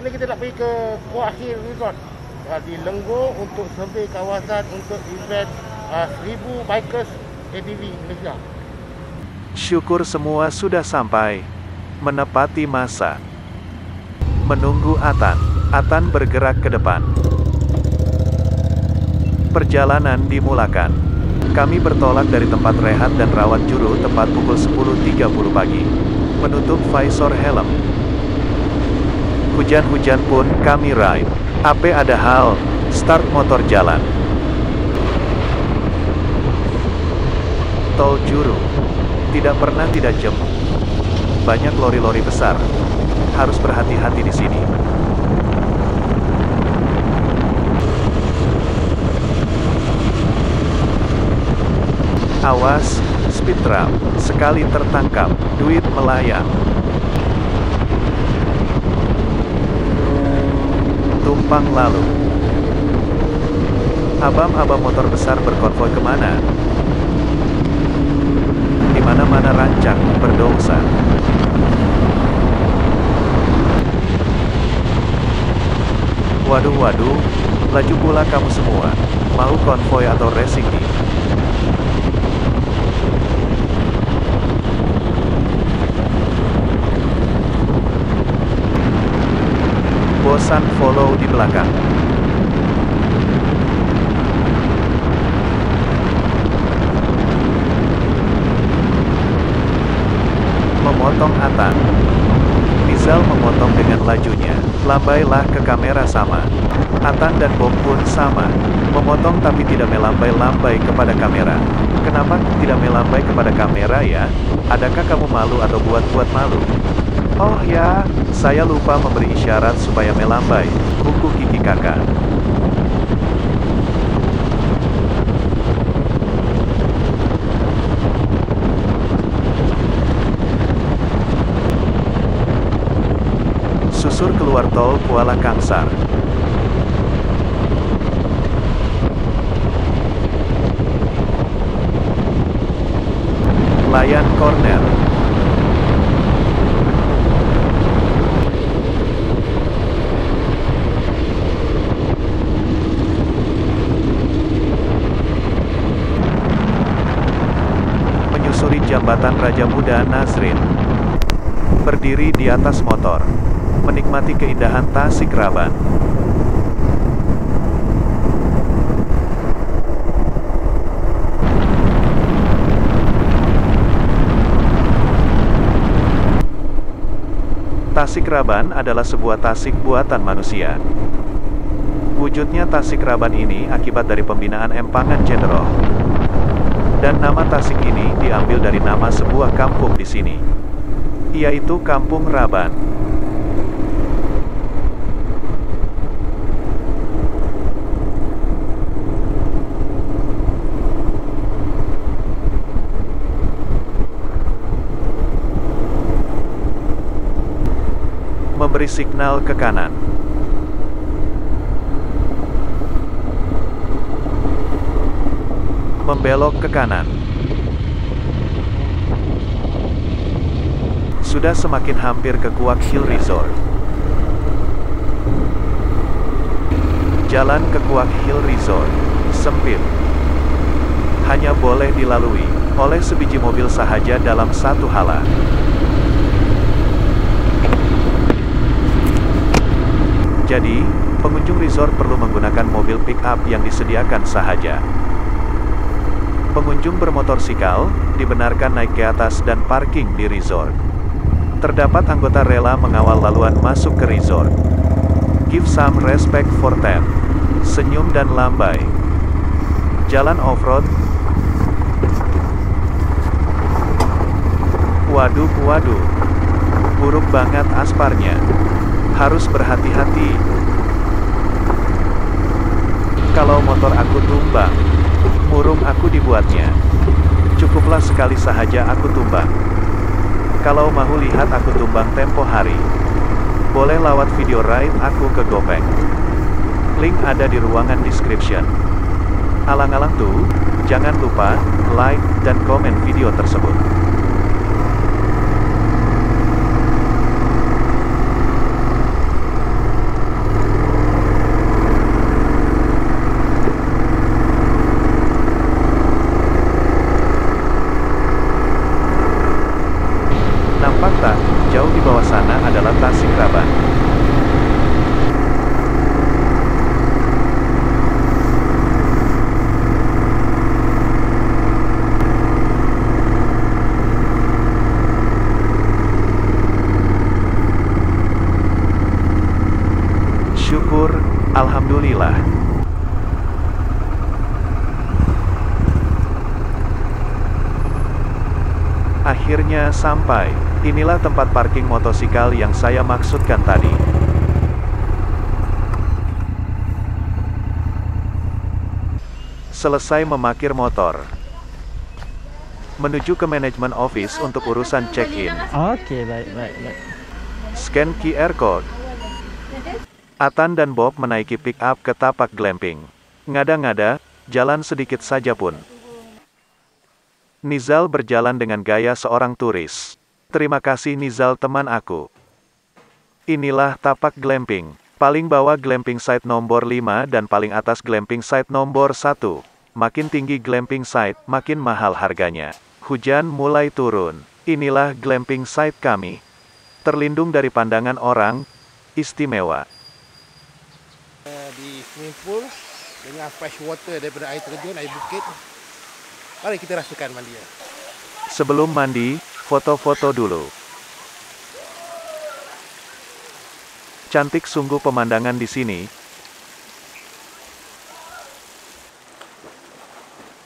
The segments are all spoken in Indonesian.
Ini kita nak pergi ke Kuah Hill Resort uh, di Lenggong untuk survey kawasan untuk event uh, 1000 bikers ATV Malaysia. Syukur semua sudah sampai. Menepati masa. Menunggu Atan. Atan bergerak ke depan. Perjalanan dimulakan. Kami bertolak dari tempat rehat dan rawat juru tepat pukul 10.30 pagi. Menutup visor helm. Hujan-hujan pun kami ride. AP ada hal, start motor jalan. Tol Juru. Tidak pernah tidak jemu. Banyak lori-lori besar. Harus berhati-hati di sini. Awas, speed trap. Sekali tertangkap, duit melayang. Tumpang lalu. Abam-abam motor besar berkonvoi ke mana? Di mana-mana rancang berdosa. Waduh waduh, laju pula kamu semua. Mau konvoi atau racing nih? Bosan follow di belakang. Memotong Atan. Rizal memotong dengan lajunya. Lambailah ke kamera sama. Atan dan Bom pun sama. Memotong tapi tidak melambai-lambai kepada kamera. Kenapa tidak melambai kepada kamera ya? Adakah kamu malu atau buat-buat malu? Oh ya, saya lupa memberi isyarat supaya melambai. Kuku gigi kakak. Susur keluar tol Kuala Kangsar. Layan Corner. Menyusuri jambatan Raja Muda Nazrin. Berdiri di atas motor. Menikmati keindahan Tasik Raban. Tasik Raban adalah sebuah tasik buatan manusia. Wujudnya Tasik Raban ini akibat dari pembinaan Empangan General. Dan nama Tasik ini diambil dari nama sebuah kampung di sini, yaitu Kampung Raban. Memberi signal ke kanan. Membelok ke kanan. Sudah semakin hampir ke Kuak Hill Resort. Jalan ke Kuak Hill Resort sempit. Hanya boleh dilalui oleh sebiji mobil sahaja dalam satu hala. Jadi, pengunjung resort perlu menggunakan mobil pick-up yang disediakan sahaja. Pengunjung bermotorsikal dibenarkan naik ke atas dan parking di resort. Terdapat anggota rela mengawal laluan masuk ke resort. Give some respect for them. Senyum dan lambai. Jalan off-road. Waduh, waduh. Buruk banget asparnya. Harus berhati-hati. Kalau motor aku tumbang, murung aku dibuatnya. Cukuplah sekali sahaja aku tumbang. Kalau mau lihat aku tumbang tempo hari, boleh lawat video ride aku ke Gopeng. Link ada di ruangan description. Alang-alang tuh, jangan lupa like dan komen video tersebut. Adalah Tasik Raban. Syukur, Alhamdulillah. Akhirnya sampai. Inilah tempat parking motosikal yang saya maksudkan tadi. Selesai memakir motor. Menuju ke manajemen office untuk urusan check-in. Okey, baik, baik, baik. Scan QR code. Atan dan Bob menaiki pick up ke tapak glamping. Ngada-ngada, jalan sedikit saja pun. Nizal berjalan dengan gaya seorang turis. Terima kasih Nizal teman aku. Inilah tapak glamping. Paling bawah glamping site nomor 5 dan paling atas glamping site nomor 1. Makin tinggi glamping site, makin mahal harganya. Hujan mulai turun. Inilah glamping site kami. Terlindung dari pandangan orang, istimewa. Di swimming pool dengan fresh water daripada air terjun, air bukit. Mari kita rasakan mandi. Sebelum mandi, foto-foto dulu. Cantik sungguh pemandangan di sini.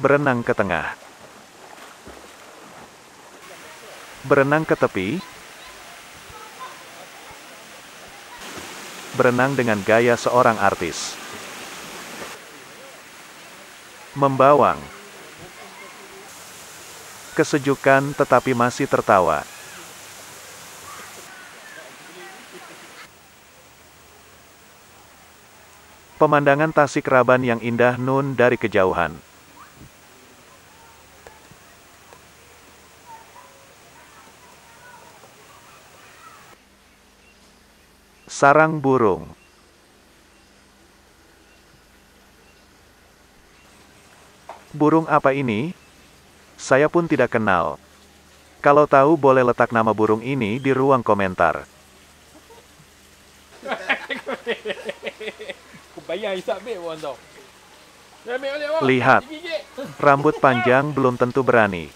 Berenang ke tengah. Berenang ke tepi. Berenang dengan gaya seorang artis. Membawang. Kesejukan tetapi masih tertawa. Pemandangan Tasik Raban yang indah nun dari kejauhan. Sarang burung. Burung apa ini? Saya pun tidak kenal. Kalau tahu boleh letak nama burung ini di ruang komentar. Lihat. Rambut panjang belum tentu berani.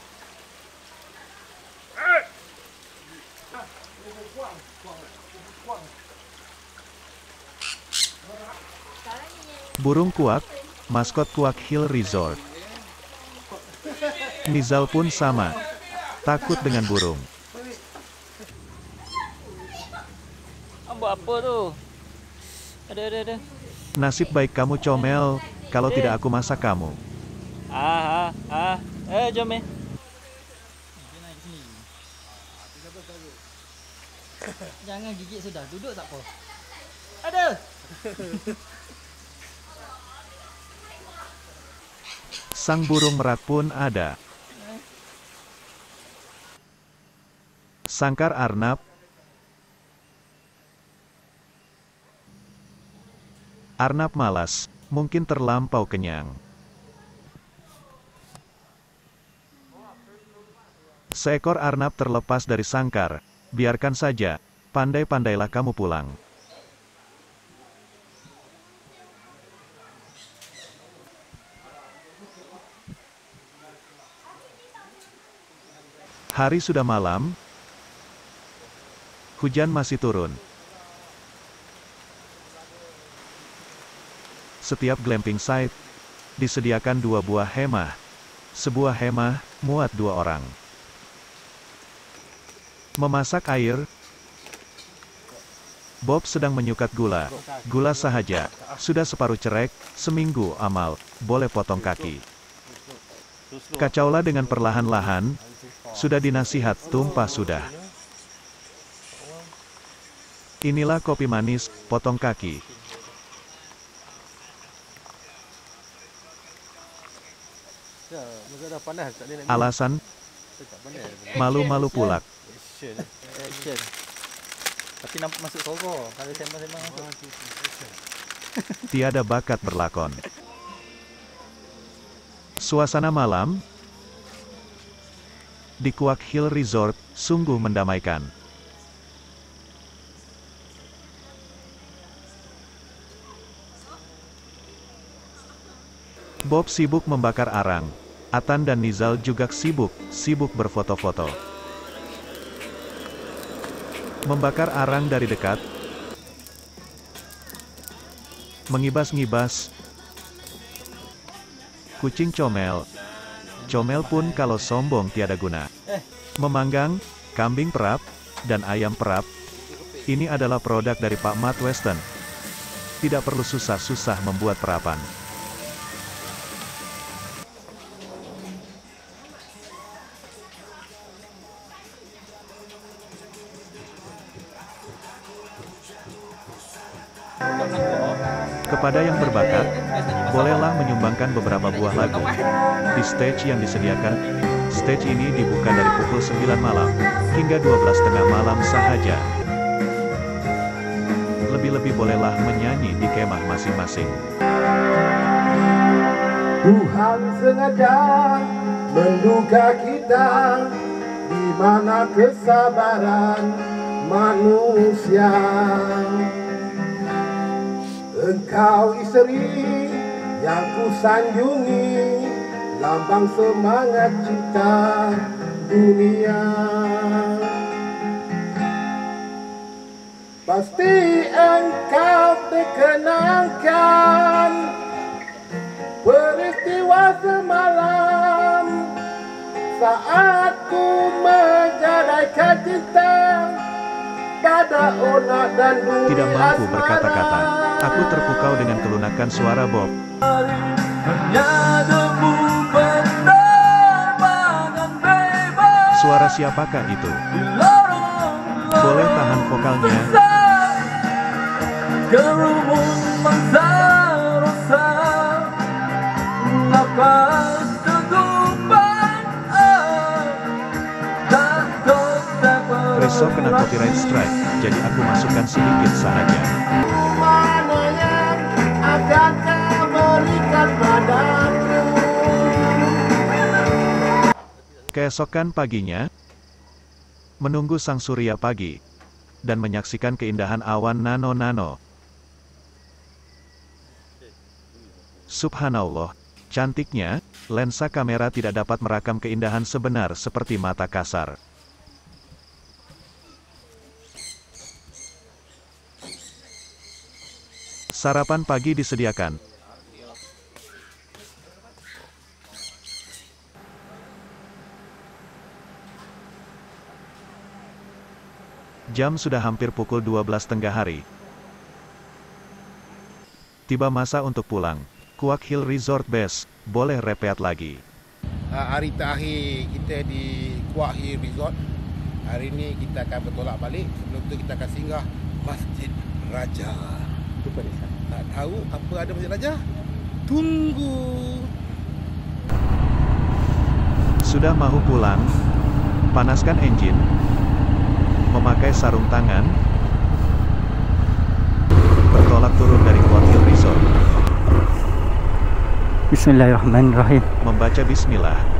Burung kuak, maskot Kuak Hill Resort. Nizal pun sama. Takut dengan burung. Abang buat apa tu? Ada, ada, ada. Nasib baik kamu comel, kalau tidak aku masak kamu. Ah, ah, ah. Eh, jom eh. Jangan gigit sudah. Duduk tak apa. Ada. Sang burung merak pun ada. Sangkar Arnab. Arnab malas, mungkin terlampau kenyang. Seekor Arnab terlepas dari sangkar, biarkan saja, pandai-pandailah kamu pulang. Hari sudah malam, hujan masih turun. Setiap glamping site disediakan dua buah hemah. Sebuah hemah muat dua orang. Memasak air. Bob sedang menyukat gula. Gula sahaja. Sudah separuh cerek, seminggu amal, boleh potong kaki. Kacaulah dengan perlahan-lahan, sudah dinasihat, tumpah sudah. Inilah kopi manis, potong kaki. Alasan, malu-malu pulak. Action. Action. Tapi nampak masuk sorok. Kalau sembang-sembang masuk. Tiada bakat berlakon. Suasana malam di Kuak Hill Resort sungguh mendamaikan. Bob sibuk membakar arang. Atan dan Nizal juga sibuk, sibuk berfoto-foto. Membakar arang dari dekat. Mengibas-ngibas. Kucing comel. Comel pun kalau sombong tiada guna. Memanggang, kambing perap, dan ayam perap. Ini adalah produk dari Pak Mat Western. Tidak perlu susah-susah membuat perapan. Kepada yang berbakat, bolehlah menyumbangkan beberapa buah lagu. Di stage yang disediakan, stage ini dibuka dari pukul 9 malam, hingga 12 tengah malam sahaja. Lebih-lebih bolehlah menyanyi di kemah masing-masing. Tuhan sengaja menduga kita di mana kesabaran manusia. Engkau istri yang kusanjungi, lambang semangat cinta dunia. Pasti engkau terkenangkan peristiwa semalam saat ku menggadaikan cinta Tidak mampu berkata-kata, aku terpukau dengan kelunakan suara Bob. Suara siapakah itu? Boleh tahan vokalnya? Kerumun mangsa rasa Reso kena copyright strike, jadi aku masukkan sedikit saja. Mana yang akan kau berikan padaku Keesokan paginya, menunggu sang surya pagi, dan menyaksikan keindahan awan nano-nano. Subhanallah, cantiknya, lensa kamera tidak dapat merakam keindahan sebenar seperti mata kasar. Sarapan pagi disediakan. Jam sudah hampir pukul 12 tengah hari. Tiba masa untuk pulang. Kuak Hill Resort Base, boleh repeat lagi. Ah, hari terakhir kita di Kuak Hill Resort. Hari ini kita akan bertolak balik. Sebelum tu kita akan singgah Masjid Raja. Itu pada sana. Nak tahu apa ada Masjid Raja? Tunggu. Sudah mahu pulang? Panaskan engine. Memakai sarung tangan. Bertolak turun dari Kuak Hill Resort. Bismillahirrahmanirrahim. Membaca bismillah.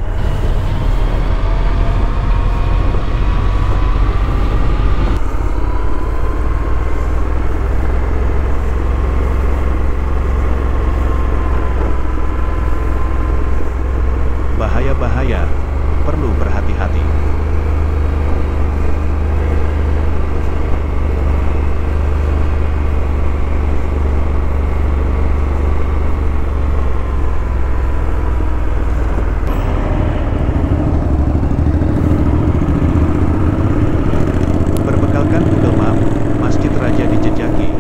Bahaya-bahaya, perlu berhati-hati. Berbekalkan Google Map, Masjid Raja dijejaki.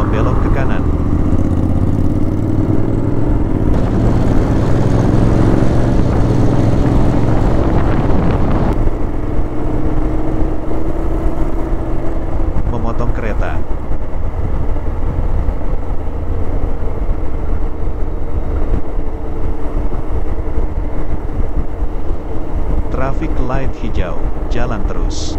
Membelok ke kanan. Memotong kereta. Traffic light hijau, jalan terus.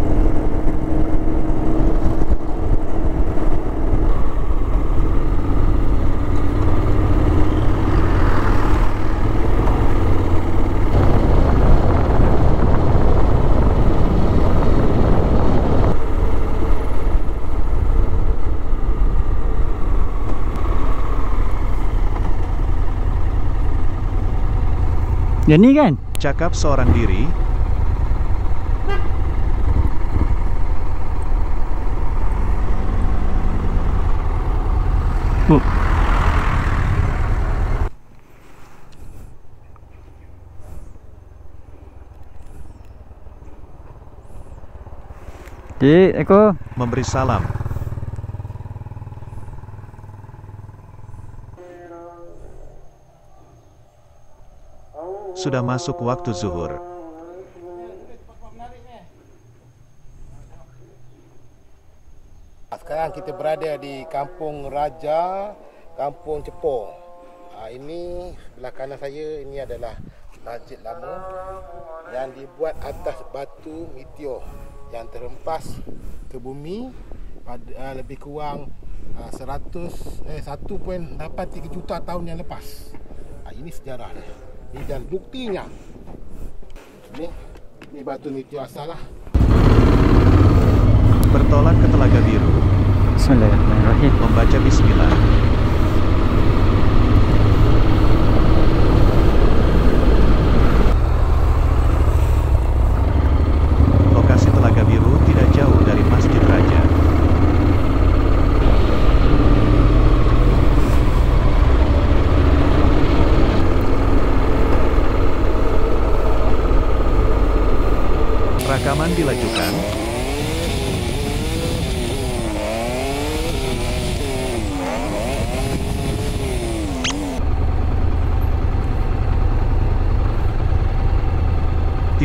Ni kan? Cakap seorang diri, Oh. Cik, aku memberi salam. Sudah masuk waktu zuhur. Sekarang kita berada di Kampung Raja, Kampung Cepor. Ha, ini sebelah kanan saya ini adalah masjid lama yang dibuat atas batu meteor yang terhempas ke bumi pada uh, lebih kurang uh, 100 eh 1.83 juta tahun yang lepas. Ha, ini sejarah dia. Ini dan buktinya. Ni ni batu lah. Bertolak ke Telaga Biru, Bismillahirrahmanirrahim. membaca bismillah.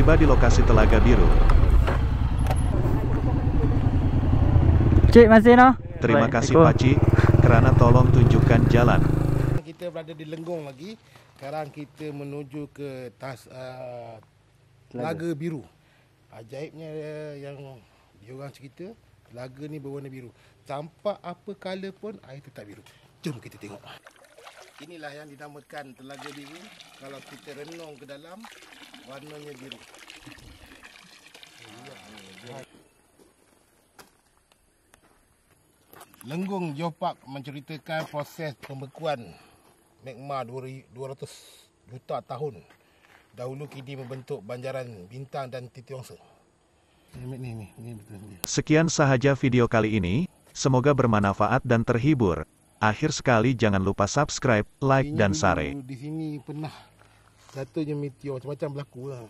Tiba di lokasi Telaga Biru. Cik masih no? Terima Baik, kasih aku. Paci, kerana tolong tunjukkan jalan. Kita berada di Lenggong lagi. Sekarang kita menuju ke tas uh, Telaga Biru. Ajaibnya uh, yang diorang cerita, telaga ni berwarna biru. Tanpa apa color pun air tetap biru. Jom kita tengok. Inilah yang dinamakan Telaga Biru. Kalau kita renung ke dalam, warnanya biru. Lenggong Geopark menceritakan proses pembekuan magma 200 juta tahun dahulu kini membentuk banjaran bintang dan betul ni. Sekian sahaja video kali ini, semoga bermanfaat dan terhibur. Akhir sekali jangan lupa subscribe, like, dan share. Di sini pernah jatuhnya meteor macam-macam berlaku lah.